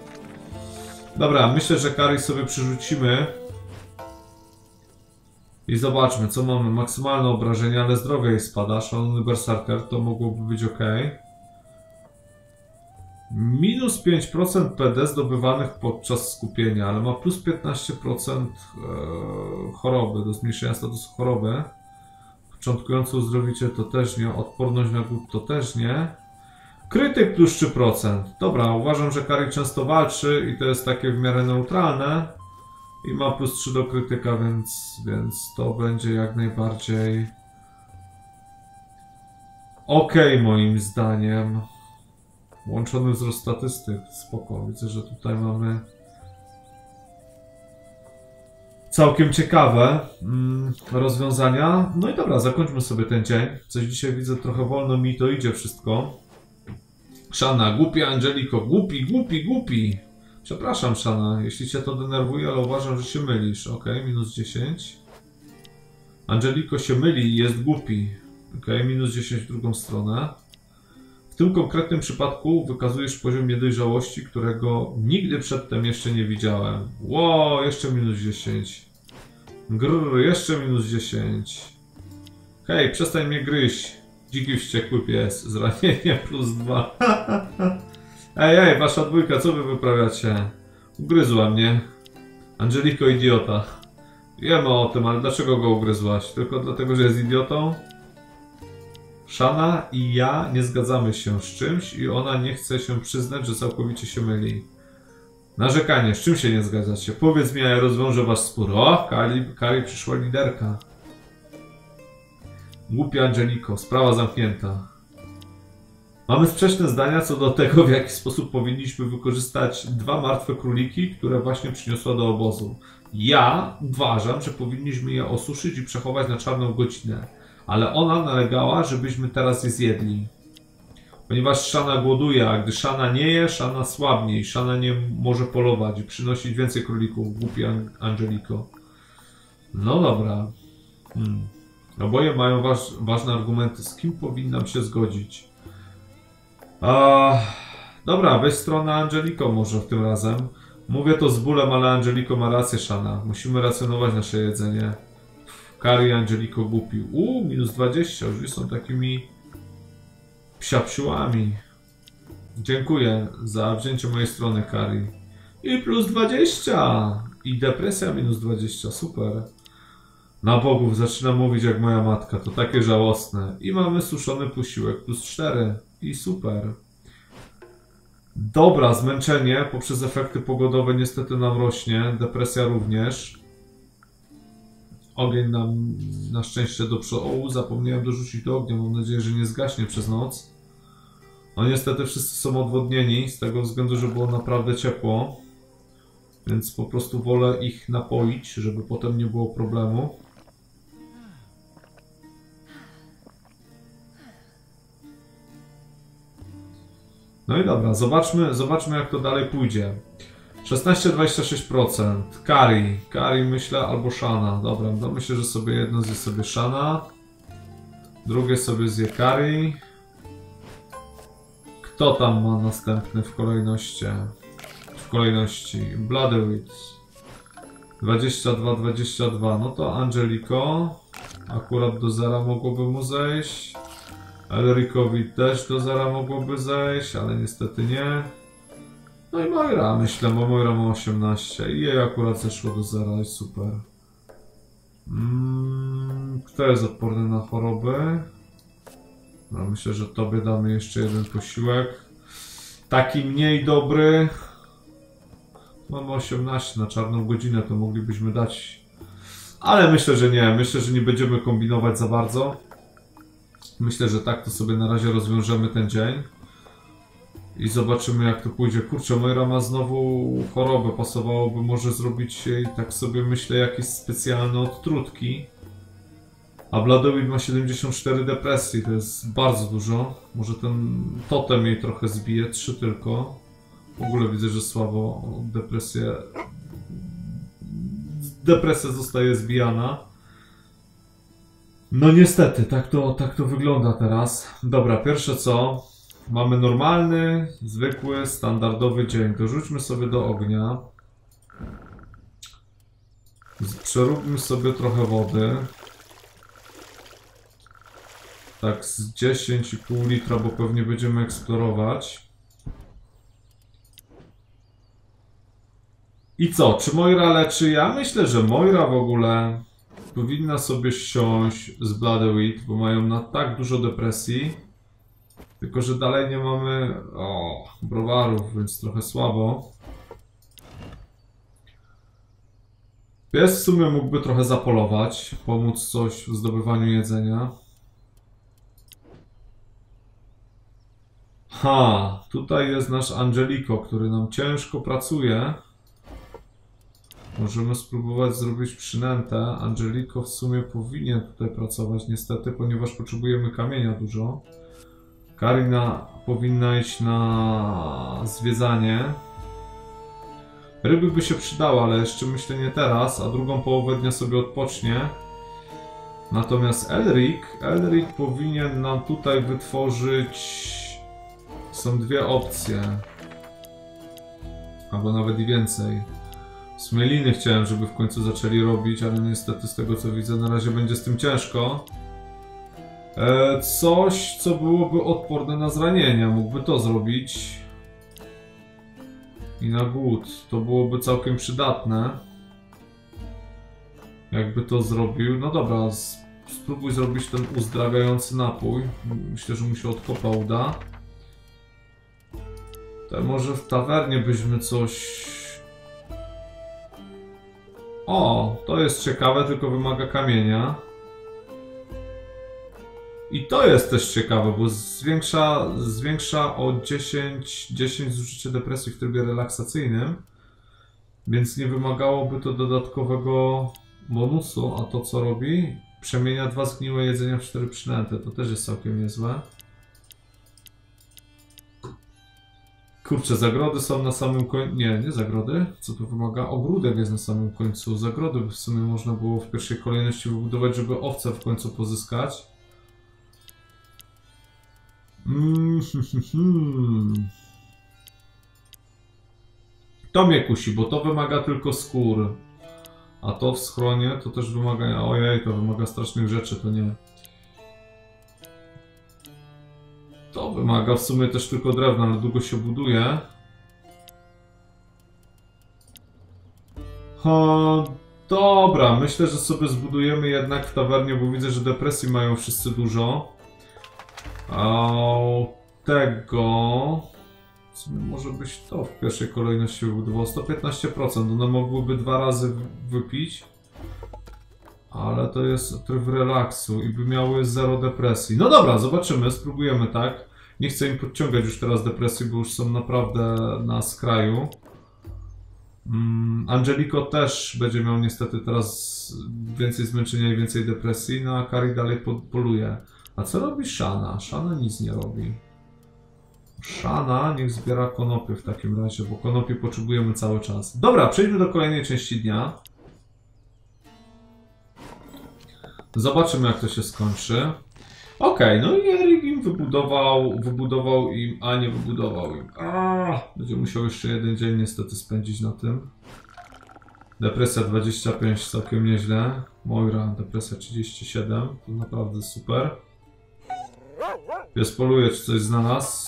Dobra, myślę, że Kari sobie przerzucimy i zobaczmy, co mamy. Maksymalne obrażenia, ale zdrowie jej spada. Szalony Berserker, to mogłoby być ok. Minus 5% PD zdobywanych podczas skupienia, ale ma plus 15% e, choroby, do zmniejszenia statusu choroby. Początkujący uzdrowiciel to też nie, odporność na głód to też nie. Krytyk plus 3%. Dobra, uważam, że Kari często walczy i to jest takie w miarę neutralne. I ma plus 3 do krytyka, więc, więc to będzie jak najbardziej ok moim zdaniem. Łączony wzrost statystyk, spoko. Widzę, że tutaj mamy całkiem ciekawe mm, rozwiązania. No i dobra, zakończmy sobie ten dzień. Coś dzisiaj widzę trochę wolno mi to idzie wszystko. Szana, głupi Angeliko, głupi, głupi, głupi. Przepraszam, Szana, jeśli cię to denerwuje, ale uważam, że się mylisz. Ok, minus 10. Angeliko się myli i jest głupi. Ok, minus 10 w drugą stronę. W tym konkretnym przypadku wykazujesz poziom niedojrzałości, którego nigdy przedtem jeszcze nie widziałem. Ło, jeszcze minus 10. Grr, jeszcze minus 10. Hej, przestań mnie gryźć. Dziki wściekły pies. Zranienie plus 2. *laughs* Ej, ej, wasza dwójka, co wy wyprawiacie? Ugryzła mnie. Angeliko idiota. Wiemy o tym, ale dlaczego go ugryzłaś? Tylko dlatego, że jest idiotą? Szana i ja nie zgadzamy się z czymś i ona nie chce się przyznać, że całkowicie się myli. Narzekanie, z czym się nie zgadzacie? Powiedz mi, a ja rozwiążę wasz spór. O, Kali, Kali przyszła liderka. Głupia Angeliko, sprawa zamknięta. Mamy sprzeczne zdania co do tego, w jaki sposób powinniśmy wykorzystać dwa martwe króliki, które właśnie przyniosła do obozu. Ja uważam, że powinniśmy je osuszyć i przechować na czarną godzinę, ale ona nalegała, żebyśmy teraz je zjedli. Ponieważ Szana głoduje, a gdy Szana nie je, Szana słabnie i Szana nie może polować i przynosić więcej królików, głupi Angeliko. No dobra. Hmm. Oboje mają waż, ważne argumenty. Z kim powinnam się zgodzić? A, dobra, weź stronę Angeliko może w tym razem. Mówię to z bólem, ale Angeliko ma rację, Szana. Musimy racjonować nasze jedzenie. Kari Angeliko głupi. Uuu, minus 20. Już są takimi psiapsiłami. Dziękuję za wzięcie mojej strony, Kari. I plus 20! I depresja minus 20, super. Na bogów zaczynam mówić jak moja matka, to takie żałosne. I mamy suszony posiłek plus 4. I super. Dobra, zmęczenie poprzez efekty pogodowe niestety nam rośnie, depresja również. Ogień nam na szczęście do przodu. Zapomniałem dorzucić do ognia, mam nadzieję, że nie zgaśnie przez noc. No niestety wszyscy są odwodnieni, z tego względu, że było naprawdę ciepło. Więc po prostu wolę ich napoić, żeby potem nie było problemu. No i dobra, zobaczmy, zobaczmy jak to dalej pójdzie. 16-26%. Kari. Kari myślę albo Shana. Dobra, no myślę, że sobie jedno zje sobie Shana. Drugie sobie zje Kari. Kto tam ma następny w kolejności? W kolejności Bloodwit. 22-22. No to Angelico. Akurat do zera mogłoby mu zejść. Elrikowi też do zera mogłoby zejść, ale niestety nie. No i Moira, myślę, bo Moira ma 18 i jej akurat zeszło do zera i super. Mm, kto jest odporny na choroby? No, myślę, że tobie damy jeszcze jeden posiłek. Taki mniej dobry. Mamy 18 na czarną godzinę, to moglibyśmy dać. Ale myślę, że nie. Myślę, że nie będziemy kombinować za bardzo. Myślę, że tak to sobie na razie rozwiążemy ten dzień. I zobaczymy jak to pójdzie. Kurczę, Moira ma znowu chorobę. Pasowałoby może zrobić jej, tak sobie myślę, jakieś specjalne odtrutki. A Bladowid ma 74 depresji, to jest bardzo dużo. Może ten totem jej trochę zbije, 3 tylko. W ogóle widzę, że słabo depresję... Depresja zostaje zbijana. No niestety, tak to, tak to wygląda teraz. Dobra, pierwsze co, mamy normalny, zwykły, standardowy dzień. Dorzućmy sobie do ognia. Przeróbmy sobie trochę wody. Tak z 10,5 litra, bo pewnie będziemy eksplorować. I co, czy Moira leczy? Ja myślę, że Moira w ogóle powinna sobie siąść z Bloodwheat, bo mają na tak dużo depresji. Tylko, że dalej nie mamy o, browarów, więc trochę słabo. Pies w sumie mógłby trochę zapolować, pomóc coś w zdobywaniu jedzenia. Ha, tutaj jest nasz Angelico, który nam ciężko pracuje. Możemy spróbować zrobić przynętę. Angelico w sumie powinien tutaj pracować niestety, ponieważ potrzebujemy kamienia dużo. Karina powinna iść na zwiedzanie. Ryby by się przydały, ale jeszcze myślę nie teraz, a drugą połowę dnia sobie odpocznie. Natomiast Elric, Elric powinien nam tutaj wytworzyć... Są dwie opcje. Albo nawet i więcej. Smieliny chciałem, żeby w końcu zaczęli robić, ale niestety z tego co widzę na razie będzie z tym ciężko. E, coś, co byłoby odporne na zranienia, mógłby to zrobić. I na głód. To byłoby całkiem przydatne. Jakby to zrobił. No dobra, spróbuj zrobić ten uzdrawiający napój. Myślę, że mu się od kopa uda. To może w tawernie byśmy coś o, to jest ciekawe, tylko wymaga kamienia. I to jest też ciekawe, bo zwiększa, zwiększa o 10, 10 zużycie depresji w trybie relaksacyjnym. Więc nie wymagałoby to dodatkowego bonusu, a to co robi? Przemienia dwa zgniłe jedzenia w cztery przynęty. To też jest całkiem niezłe. Kurczę, zagrody są na samym końcu. Nie, nie zagrody. Co tu wymaga? Ogródek jest na samym końcu. Zagrody w sumie można było w pierwszej kolejności wybudować, żeby owce w końcu pozyskać. Mm, hmm, hmm. To mnie kusi, bo to wymaga tylko skór. A to w schronie to też wymaga. Ojej, to wymaga strasznych rzeczy, to nie. To wymaga w sumie też tylko drewna, ale długo się buduje. Ha, dobra, myślę, że sobie zbudujemy jednak w tawernie, bo widzę, że depresji mają wszyscy dużo. A tego... W sumie może być to w pierwszej kolejności wybudowało 115%. One mogłyby dwa razy wypić. Ale to jest tryb relaksu i by miały zero depresji. No dobra, zobaczymy, spróbujemy tak. Nie chcę im podciągać już teraz depresji, bo już są naprawdę na skraju. Mm, Angelico też będzie miał niestety teraz więcej zmęczenia i więcej depresji, no a Kari dalej poluje. A co robi Shana? Shana nic nie robi. Shana niech zbiera konopie w takim razie, bo konopie potrzebujemy cały czas. Dobra, przejdźmy do kolejnej części dnia. Zobaczymy jak to się skończy. Okej, okay, no i Erik im wybudował, wybudował im, a nie wybudował im. A, będzie musiał jeszcze jeden dzień niestety spędzić na tym. Depresja 25, całkiem nieźle. Moira, depresja 37, to naprawdę super. Pies poluje, czy coś znalazł.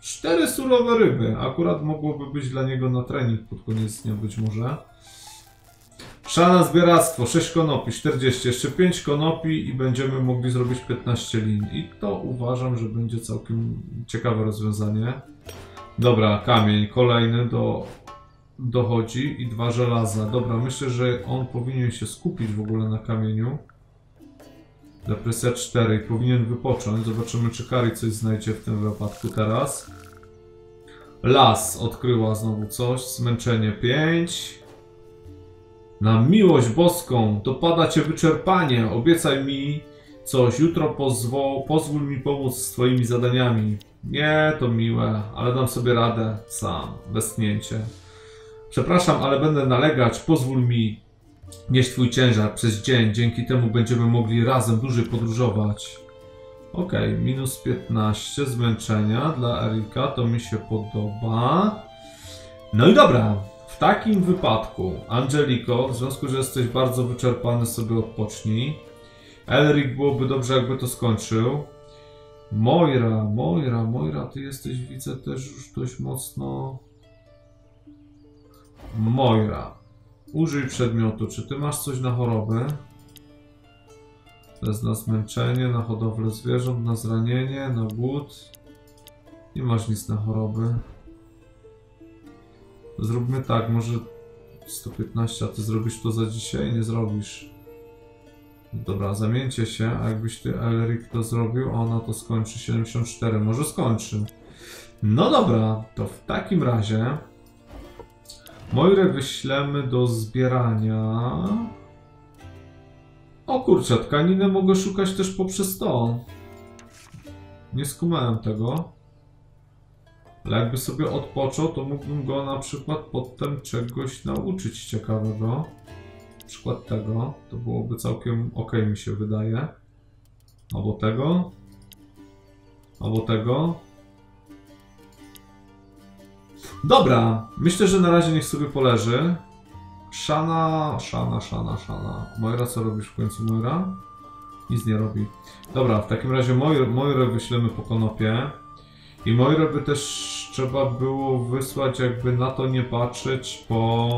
Cztery surowe ryby. Akurat mogłoby być dla niego na trening pod koniec dnia być może. Szana zbieractwo, 6 konopi, 40, jeszcze 5 konopi i będziemy mogli zrobić 15 lin. I to uważam, że będzie całkiem ciekawe rozwiązanie. Dobra, kamień, kolejny do, dochodzi i dwa żelaza. Dobra, myślę, że on powinien się skupić w ogóle na kamieniu. Depresja 4 i powinien wypocząć. Zobaczymy, czy Kari coś znajdzie w tym wypadku teraz. Las odkryła znowu coś. Zmęczenie 5. Na miłość boską dopada cię wyczerpanie. Obiecaj mi coś. Jutro pozwól, pozwól mi pomóc z twoimi zadaniami. Nie, to miłe, ale dam sobie radę sam, westchnięcie. Przepraszam, ale będę nalegać. Pozwól mi nieść twój ciężar przez dzień. Dzięki temu będziemy mogli razem dłużej podróżować. Ok, minus 15 zmęczenia dla Erika, to mi się podoba. No i dobra, w takim wypadku, Angelico, w związku, że jesteś bardzo wyczerpany, sobie odpocznij. Elric byłoby dobrze, jakby to skończył. Moira, Moira, Moira, ty jesteś, widzę, też już dość mocno... Moira, użyj przedmiotu. Czy ty masz coś na chorobę? To jest na zmęczenie, na hodowlę zwierząt, na zranienie, na głód. Nie masz nic na choroby. Zróbmy tak, może 115, a ty zrobisz to za dzisiaj? Nie zrobisz. Dobra, zamieńcie się, a jakbyś ty Elric to zrobił, ona to skończy 74, może skończy. No dobra, to w takim razie Moirę wyślemy do zbierania. O kurczę, tkaninę mogę szukać też poprzez to. Nie skumałem tego. Ale jakby sobie odpoczął, to mógłbym go na przykład potem czegoś nauczyć ciekawego. Na przykład tego. To byłoby całkiem ok mi się wydaje. Albo tego. Albo tego. Dobra, myślę, że na razie niech sobie poleży. Szana, szana, szana, szana. Moira, co robisz w końcu, Moira? Nic nie robi. Dobra, w takim razie Moirę wyślemy po konopie. I Moirę by też trzeba było wysłać, jakby na to nie patrzeć, po...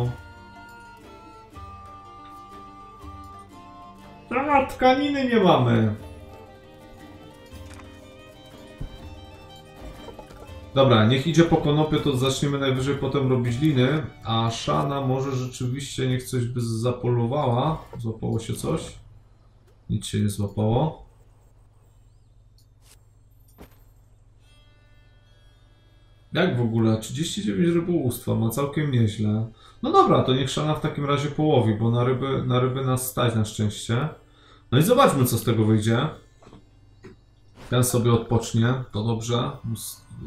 Tkaniny nie mamy. Dobra, niech idzie po konopie, to zaczniemy najwyżej potem robić liny, a Shana może rzeczywiście niech coś by zapolowała. Złapało się coś? Nic się nie złapało. Jak w ogóle? 39 rybołówstwa, ma całkiem nieźle. No dobra, to niech Shana w takim razie połowi, bo na ryby, na ryby nas stać na szczęście. No i zobaczmy, co z tego wyjdzie. Ten sobie odpocznie, to dobrze.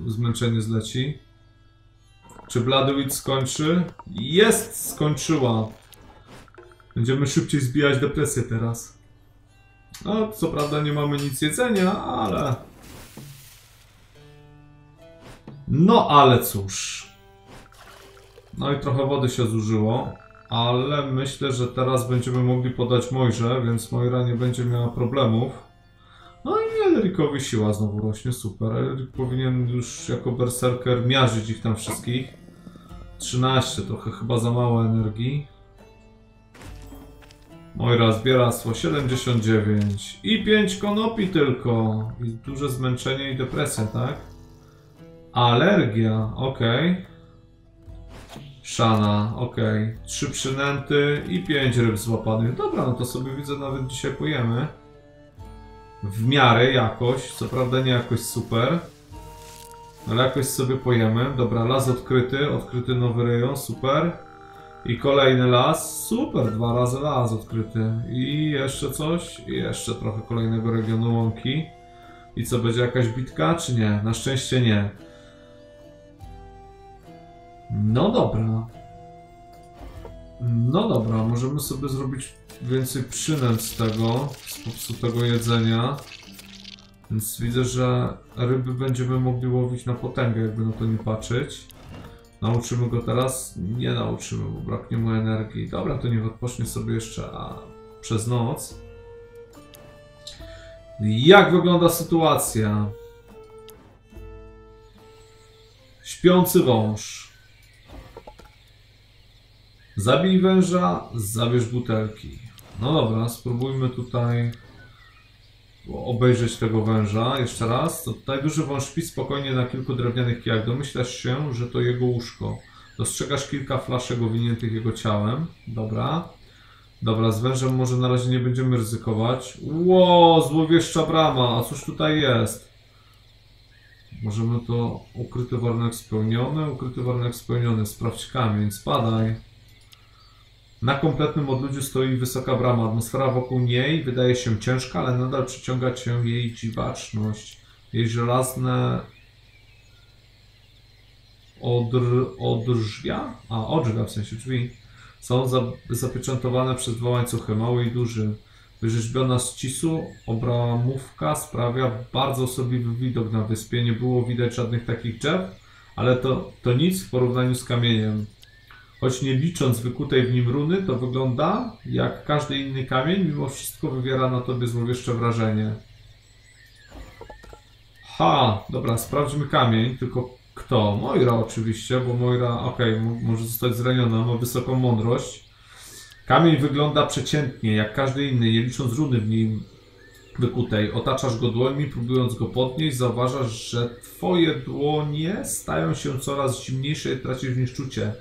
Zmęczenie zleci. Czy Bladewit skończy? Jest! Skończyła. Będziemy szybciej zbijać depresję teraz. No, co prawda nie mamy nic jedzenia, ale... No, ale cóż. No i trochę wody się zużyło, ale myślę, że teraz będziemy mogli podać Mojrze, więc Mojra nie będzie miała problemów. Elrikowi siła znowu rośnie, super. Elrik powinien już jako berserker miażdżyć ich tam wszystkich. 13, trochę chyba za mało energii. Moira zbieractwo 79 i 5 konopi tylko. I duże zmęczenie i depresja, tak? Alergia, okej. Szana, okej. Trzy przynęty i 5 ryb złapanych. Dobra, no to sobie widzę nawet dzisiaj pojemy. W miarę jakoś, co prawda nie jakoś super. Ale jakoś sobie pojemy. Dobra, las odkryty, odkryty nowy rejon, super. I kolejny las, super, dwa razy las odkryty. I jeszcze coś, i jeszcze trochę kolejnego regionu łąki. I co, będzie jakaś bitka, czy nie? Na szczęście nie. No dobra. No dobra, możemy sobie zrobić więcej przynęt z tego, z popsutego jedzenia. Więc widzę, że ryby będziemy mogli łowić na potęgę, jakby na to nie patrzeć. Nauczymy go teraz? Nie nauczymy, bo braknie mu energii. Dobra, to niech odpocznie sobie jeszcze a, przez noc. Jak wygląda sytuacja? Śpiący wąż. Zabij węża, zabierz butelki. No dobra, spróbujmy tutaj obejrzeć tego węża. Jeszcze raz. To tutaj duży wąż śpi spokojnie na kilku drewnianych kijach. Domyślasz się, że to jego łóżko. Dostrzegasz kilka flaszek owiniętych jego ciałem. Dobra. Dobra, z wężem może na razie nie będziemy ryzykować. Ło, złowieszcza brama. A cóż tutaj jest? Możemy to... Ukryty warunek spełniony, ukryty warunek spełniony. Sprawdź kamień, spadaj. Na kompletnym odludziu stoi wysoka brama. Atmosfera wokół niej wydaje się ciężka, ale nadal przyciąga cię jej dziwaczność. Jej żelazne odr, odrzwia? A, odrzwia w sensie drzwi. Są za, zapieczętowane przez dwa łańcuchy, mały i duży. Wyrzeźbiona z cisu, obramówka sprawia bardzo osobliwy widok na wyspie. Nie było widać żadnych takich drzew, ale to, to nic w porównaniu z kamieniem. Choć nie licząc wykutej w nim runy, to wygląda jak każdy inny kamień, mimo wszystko wywiera na tobie złowieszcze wrażenie. Ha, dobra, sprawdźmy kamień, tylko kto? Moira oczywiście, bo Moira, okej, m- może zostać zraniona, ma wysoką mądrość. Kamień wygląda przeciętnie, jak każdy inny, nie licząc runy w nim wykutej. Otaczasz go dłońmi, próbując go podnieść, zauważasz, że twoje dłonie stają się coraz zimniejsze i tracisz w nich czucie.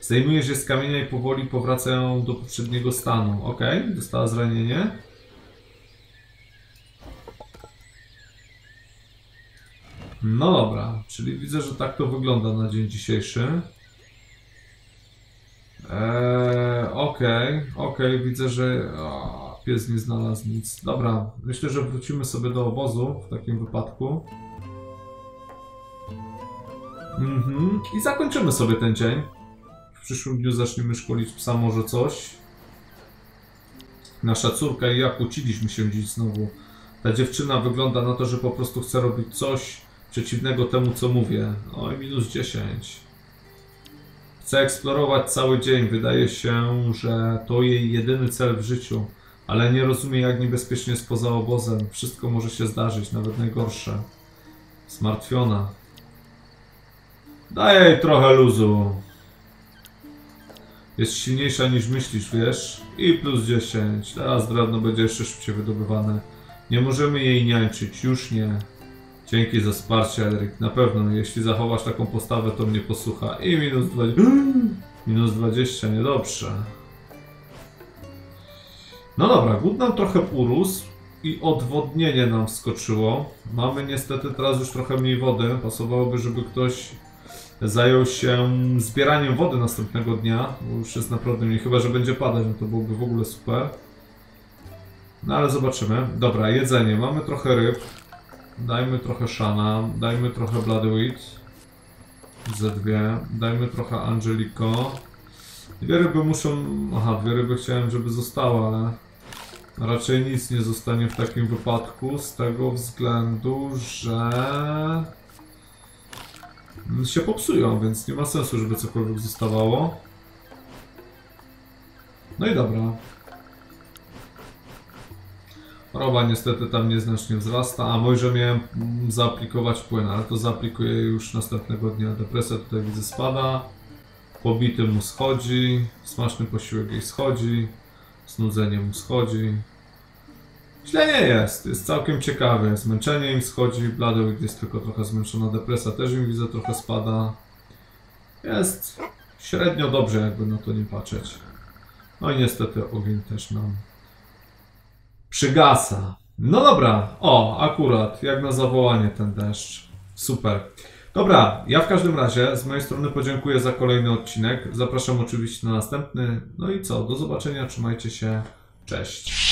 Zdejmujesz je z kamienia i powoli powracają do poprzedniego stanu. Ok, dostała zranienie. No dobra, czyli widzę, że tak to wygląda na dzień dzisiejszy. Eee, okej, okej, widzę, że a, pies nie znalazł nic. Dobra, myślę, że wrócimy sobie do obozu w takim wypadku. Mhm, i zakończymy sobie ten dzień. Przyszłym dniu zaczniemy szkolić psa może coś. Nasza córka i ja kłóciliśmy się dziś znowu. Ta dziewczyna wygląda na to, że po prostu chce robić coś przeciwnego temu, co mówię. Oj, minus 10. Chce eksplorować cały dzień. Wydaje się, że to jej jedyny cel w życiu. Ale nie rozumie, jak niebezpiecznie jest poza obozem. Wszystko może się zdarzyć, nawet najgorsze. Zmartwiona. Daj jej trochę luzu. Jest silniejsza niż myślisz, wiesz? I plus 10. Teraz drewno będzie jeszcze szybciej wydobywane. Nie możemy jej niańczyć, już nie. Dzięki za wsparcie, Eryk. Na pewno, jeśli zachowasz taką postawę, to mnie posłucha. I minus 20. *gasps* Minus 20, niedobrze. No dobra, głód nam trochę urósł i odwodnienie nam wskoczyło. Mamy niestety teraz już trochę mniej wody. Pasowałoby, żeby ktoś zajął się zbieraniem wody następnego dnia, bo już jest naprawdę mniej. Chyba, że będzie padać, no to byłoby w ogóle super. No ale zobaczymy. Dobra, jedzenie. Mamy trochę ryb. Dajmy trochę szana, dajmy trochę bloodwheat. Ze dwie. Dajmy trochę Angeliko. Dwie ryby muszą... Aha, dwie ryby chciałem, żeby zostały, ale... Raczej nic nie zostanie w takim wypadku z tego względu, że... się popsują, więc nie ma sensu, żeby cokolwiek zostawało. No i dobra. Choroba niestety tam nieznacznie wzrasta, a może miałem zaaplikować płyn, ale to zaaplikuję już następnego dnia. Depresja tutaj widzę spada, pobity mu schodzi, smaczny posiłek jej schodzi, znudzenie mu schodzi. Źle nie jest, jest całkiem ciekawy, zmęczenie im schodzi, Bladewick jest tylko trochę zmęczona, depresja też im widzę trochę spada. Jest średnio dobrze, jakby na to nie patrzeć. No i niestety ogień też nam przygasa. No dobra, o, akurat, jak na zawołanie ten deszcz. Super. Dobra, ja w każdym razie z mojej strony podziękuję za kolejny odcinek. Zapraszam oczywiście na następny. No i co, do zobaczenia, trzymajcie się, cześć.